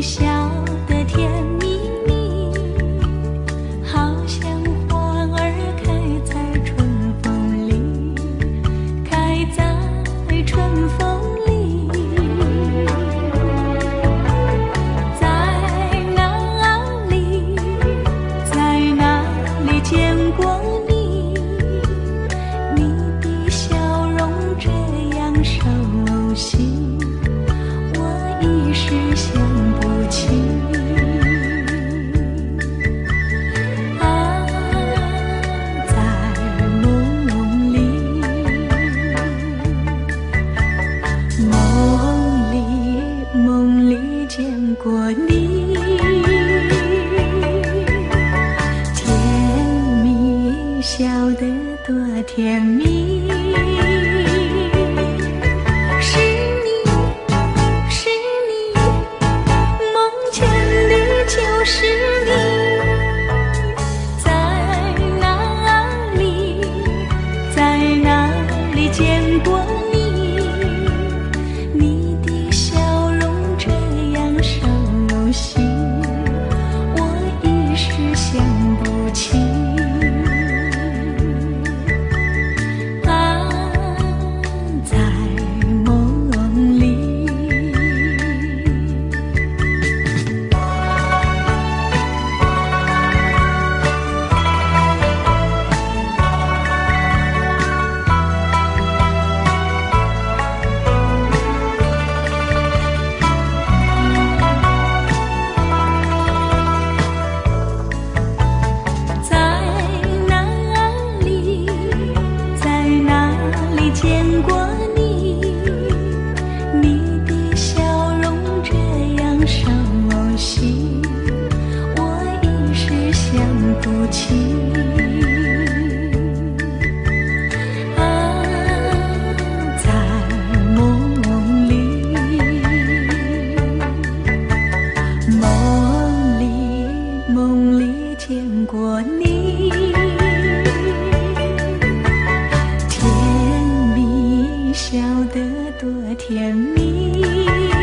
笑得甜蜜蜜，好像花儿开在春风里，开在春风里。在哪里，在哪里见过你？你？的笑容这样熟悉，我一时想。你。甜蜜，笑得多甜蜜。见过你，你的笑容这样熟悉，我一时想不起。ti.